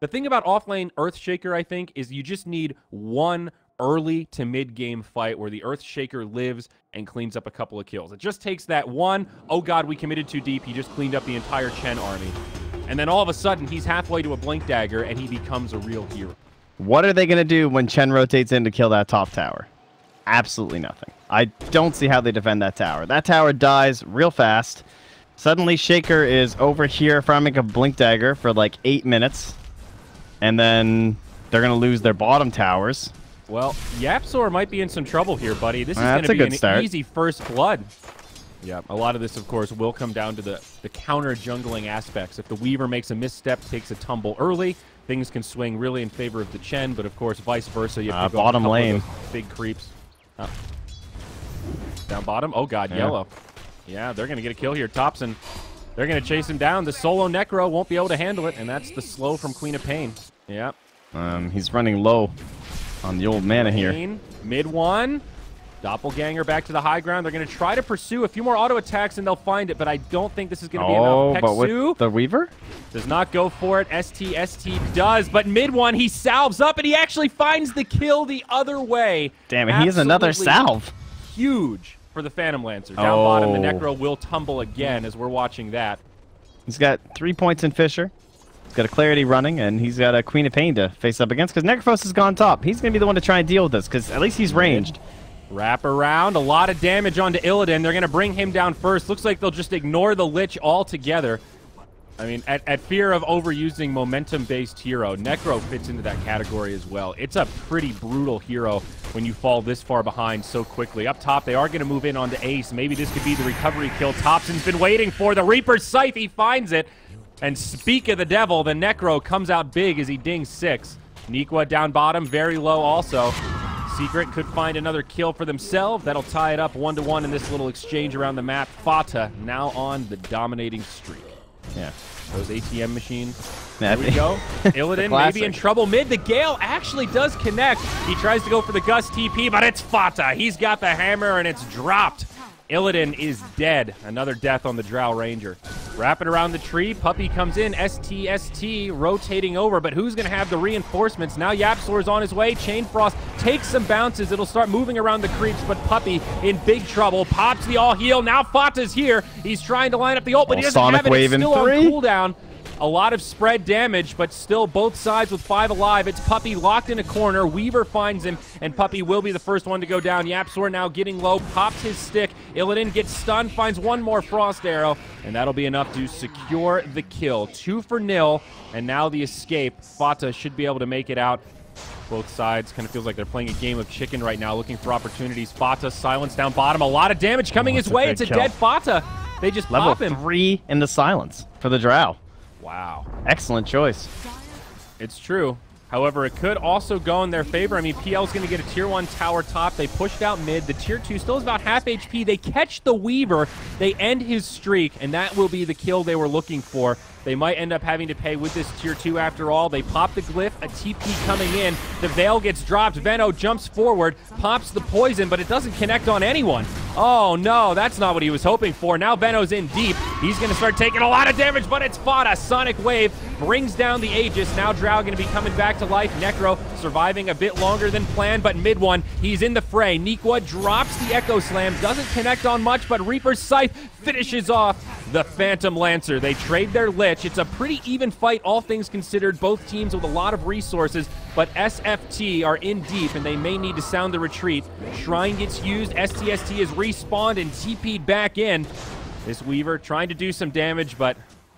The thing about offlane Earthshaker, I think, is you just need one early to mid game fight where the Earthshaker lives and cleans up a couple of kills. It just takes that one, oh god, we committed too deep. He just cleaned up the entire Chen army. And then all of a sudden, he's halfway to a Blink Dagger and he becomes a real hero. What are they going to do when Chen rotates in to kill that top tower? Absolutely nothing. I don't see how they defend that tower. That tower dies real fast. Suddenly, Shaker is over here farming a Blink Dagger for like eight minutes. And then they're going to lose their bottom towers. Well, YapzOr might be in some trouble here, buddy. This is Uh, going to a be good an start. easy first blood. Yeah, a lot of this, of course, will come down to the, the counter jungling aspects. If the Weaver makes a misstep, takes a tumble early, things can swing really in favor of the Chen, but of course, vice versa. You have Uh, to go up a bottom lane. Big creeps. Oh. Down bottom. Oh, God, Yeah. yellow. Yeah, they're going to get a kill here. Thompson, they're going to chase him down. The solo Necro won't be able to handle it, and that's the slow from Queen of Pain. Yeah. Um, he's running low on the old mana here. Mid one. Doppelganger back to the high ground. They're going to try to pursue a few more auto attacks and they'll find it, but I don't think this is going to be Oh, enough. but the Weaver? does not go for it. ST, ST does, but mid one, he salves up and he actually finds the kill the other way. Damn it, he has another salve. Huge for the Phantom Lancer. Down bottom, the Oh. Necro will tumble again as we're watching that. He's got three points in Fissure. He's got a Clarity running, and he's got a Queen of Pain to face up against because Necrophos has gone top. He's going to be the one to try and deal with this because at least he's ranged. Wrap around, a lot of damage onto Illidan. They're going to bring him down first. Looks like they'll just ignore the Lich altogether. I mean, at, at fear of overusing momentum-based hero, Necro fits into that category as well. It's a pretty brutal hero when you fall this far behind so quickly. Up top, they are going to move in onto Ace. Maybe this could be the recovery kill Thompson's been waiting for. The Reaper's Scythe, he finds it. And speak of the devil, the Necro comes out big as he dings six. Nikwa down bottom, very low also. Secret could find another kill for themselves. That'll tie it up one to one in this little exchange around the map. Fata now on the dominating streak. Yeah. Those ATM machines. There we go. Illidan maybe in trouble mid. The Gale actually does connect. He tries to go for the Gus TP, but it's Fata. He's got the hammer and it's dropped. Illidan is dead. Another death on the Drow Ranger. Wrapping around the tree, Puppey comes in. STST rotating over, but who's going to have the reinforcements? Now YapzOr's on his way. Chain Frost takes some bounces. It'll start moving around the creeps, but Puppey in big trouble. Pops the all heal. Now Fata's here. He's trying to line up the ult, but he doesn't Sonic have it. Wave It's still on three. cooldown. A lot of spread damage, but still both sides with five alive. It's Puppey locked in a corner. Weaver finds him, and Puppey will be the first one to go down. YapzOr now getting low, pops his stick. Illidan gets stunned, finds one more frost arrow, and that'll be enough to secure the kill. Two for nil, and now the escape. Fata should be able to make it out. Both sides kind of feels like they're playing a game of chicken right now, looking for opportunities. Fata silence down bottom. A lot of damage coming Oh, his way. It's a kill. dead Fata. They just Level pop him. three in the silence for the Drow. Wow. Excellent choice. It's true. However, it could also go in their favor. I mean, PL's going to get a tier 1 tower top. They pushed out mid. The tier 2 still is about half HP. They catch the Weaver. They end his streak, and that will be the kill they were looking for. They might end up having to pay with this tier 2 after all. They pop the glyph, a TP coming in. The Veil gets dropped. Veno jumps forward, pops the poison, but it doesn't connect on anyone. Oh no, that's not what he was hoping for. Now Veno's in deep. He's going to start taking a lot of damage, but it's fought. A Sonic Wave brings down the Aegis. Now Drow going to be coming back to life. Necro surviving a bit longer than planned, but mid one, he's in the fray. Nikwa drops the Echo Slam, doesn't connect on much, but Reaper's Scythe finishes off the Phantom Lancer. They trade their Lich. It's a pretty even fight, all things considered. Both teams with a lot of resources, but SFT are in deep and they may need to sound the retreat. Shrine gets used. STST is respawned and TP'd back in. This Weaver trying to do some damage, but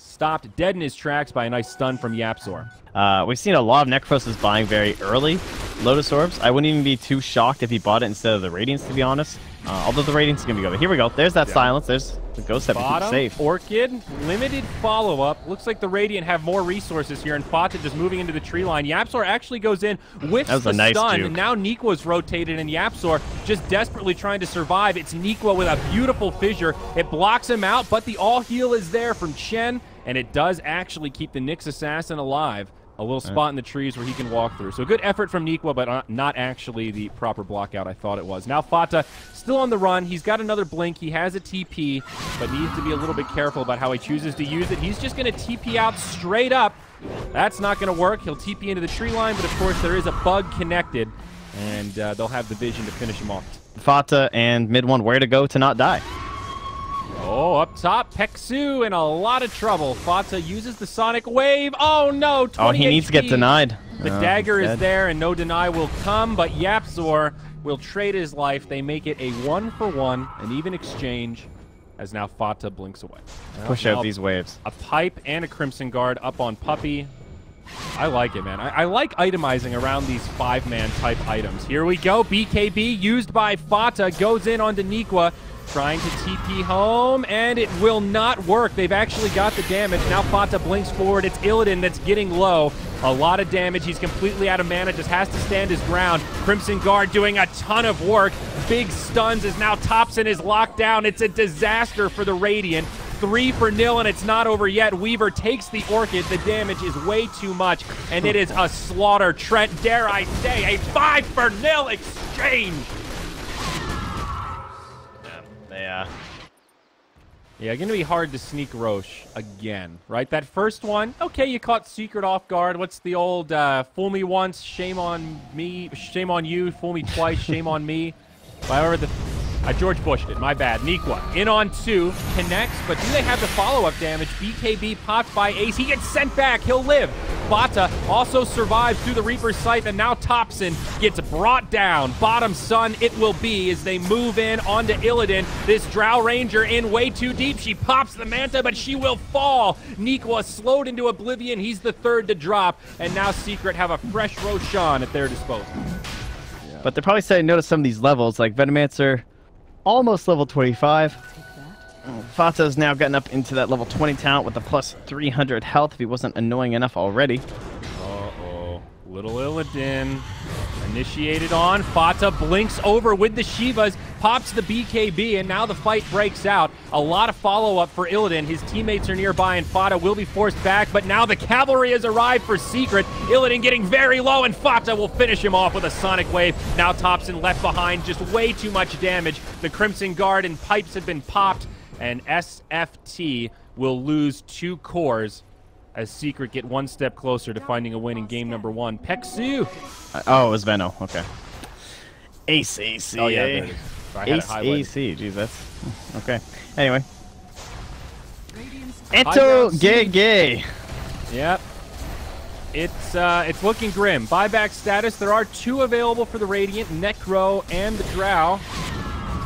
stopped dead in his tracks by a nice stun from Yapzor. Uh, we've seen a lot of Necrophos buying very early Lotus Orbs. I wouldn't even be too shocked if he bought it instead of the Radiance, to be honest. Uh, although the Radiance is going to be good. But here we go. There's that silence. There's the Ghost Step to keep Bottom, safe. Orchid, limited follow-up. Looks like the Radiant have more resources here, and Fata just moving into the tree line. YapzOr actually goes in, whiffs That was the a nice stun, juke. and now Nikwa's rotated, and YapzOr just desperately trying to survive. It's Nikwa with a beautiful fissure. It blocks him out, but the all-heal is there from Chen, and it does actually keep the Nyx Assassin alive. A little spot in the trees where he can walk through. So good effort from Nikwa, but uh, not actually the proper blockout I thought it was. Now Fata still on the run. He's got another blink. He has a TP, but needs to be a little bit careful about how he chooses to use it. He's just going to TP out straight up. That's not going to work. He'll TP into the tree line, but of course there is a bug connected, and uh, they'll have the vision to finish him off. Fata and mid one where to go to not die. Oh, up top, Peksu in a lot of trouble. Fata uses the Sonic Wave. Oh no, 20 Oh, he needs to get denied. The Oh, dagger is there, and no deny will come, but Yapzor will trade his life. They make it a one for one, an even exchange, as now Fata blinks away. Push now out these waves. A pipe and a Crimson Guard up on Puppey. I like it, man. I, I like itemizing around these five-man type items. Here we go. BKB used by Fata goes in onto Nikwa, trying to TP home, and it will not work. They've actually got the damage. Now Fata blinks forward. It's Illidan that's getting low. A lot of damage. He's completely out of mana. Just has to stand his ground. Crimson Guard doing a ton of work. Big stuns as now Thompson is locked down. It's a disaster for the Radiant. Three for nil, and it's not over yet. Weaver takes the Orchid. The damage is way too much, and it is a slaughter. Trent, dare I say, a five for nil exchange. Yeah, gonna be hard to sneak Rosh again, right? That first one, okay, you caught Secret off guard. What's the old uh, fool me once, shame on me, shame on you, fool me twice, shame on me. However, the uh, George Bush did, my bad. Nikwa in on two, connects, but do they have the follow-up damage? BKB popped by Ace. He gets sent back. He'll live. Fata also survives through the Reaper's Scythe, and now Thompson gets brought down. Bottom Sun it will be as they move in onto Illidan. This Drow Ranger in way too deep. She pops the Manta, but she will fall. Nikwa slowed into oblivion. He's the third to drop, and now Secret have a fresh Roshan at their disposal. But they're probably starting to notice some of these levels, like Venomancer, almost level 25. Fata's now gotten up into that level 20 talent with a plus 300 health if he wasn't annoying enough already. Uh-oh. Little Illidan. Initiated on. Fata blinks over with the Shivas, pops the BKB, and now the fight breaks out. A lot of follow-up for Illidan. His teammates are nearby, and Fata will be forced back, but now the cavalry has arrived for Secret. Illidan getting very low, and Fata will finish him off with a Sonic Wave. Now Thompson left behind, just way too much damage. The Crimson Guard and pipes have been popped, and SFT will lose two cores as Secret get one step closer to finding a win in game number one. Peksu! Uh, oh, it was Veno. Okay. Ace AC. Oh, yeah, there it is. I had it Ace highlighted. AC. Jeez, that's okay. Anyway. High Eto ground gay gay. Yep. It's uh, it's looking grim. Buyback status. There are two available for the Radiant, Necro and the Drow.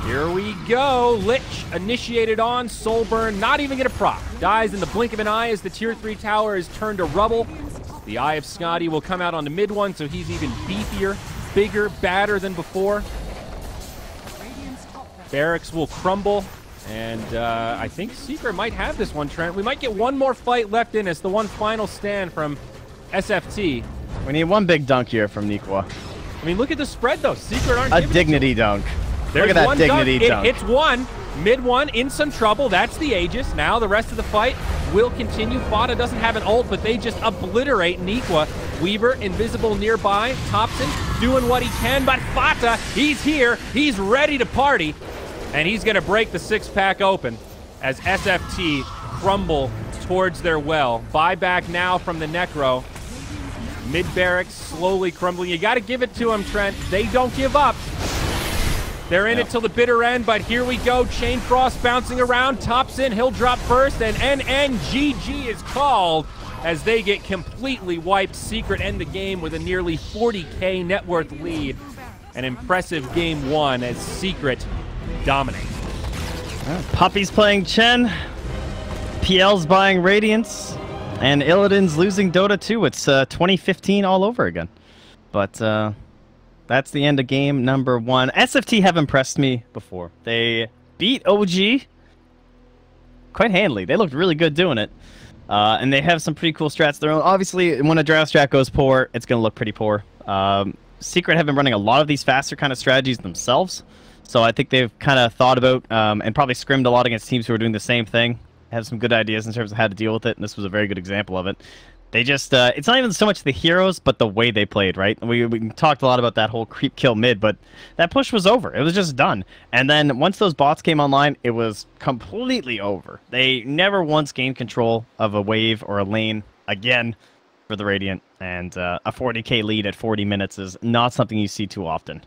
Here we go. Lich initiated on Soulburn. Not even gonna proc. Dies in the blink of an eye as the tier three tower is turned to rubble. The Eye of Skadi will come out on the mid one, so he's even beefier, bigger, badder than before. Barracks will crumble. And uh, I think Secret might have this one, Trent. We might get one more fight left in us. The one final stand from SFT. We need one big dunk here from Nikwa. I mean, look at the spread, though. Secret aren't A giving it to dignity dunk. There's Look at that one dignity dunk. It hits one. Mid one in some trouble. That's the Aegis. Now the rest of the fight will continue. Fata doesn't have an ult, but they just obliterate Nikwa. Weaver, invisible nearby. Thompson doing what he can, but Fata, he's here. He's ready to party. And he's going to break the six pack open as SFT crumble towards their well. Buyback now from the Necro. Mid barracks slowly crumbling. You got to give it to them, Trent. They don't give up. They're in Yep. it till the bitter end, but here we go. Chain Frost bouncing around. Tops in. He'll drop first, and NNGG is called as they get completely wiped. Secret end the game with a nearly 40k net worth lead. An impressive game one as Secret dominate. Puppey's playing Chen. PL's buying Radiance. And Illidan's losing Dota 2. It's uh, 2015 all over again. But uh, that's the end of game number one. SFT have impressed me before. They beat OG quite handily. They looked really good doing it. Uh, and they have some pretty cool strats of their own. Obviously, when a draft strat goes poor, it's going to look pretty poor. Um, Secret have been running a lot of these faster kind of strategies themselves. So I think they've kind of thought about um, and probably scrimmed a lot against teams who are doing the same thing. Have some good ideas in terms of how to deal with it, and this was a very good example of it. They just, uh, it's not even so much the heroes, but the way they played, right? We, we talked a lot about that whole creep kill mid, but that push was over. It was just done. And then once those bots came online, it was completely over. They never once gained control of a wave or a lane again. for the Radiant, and uh, a 40k lead at 40 minutes is not something you see too often.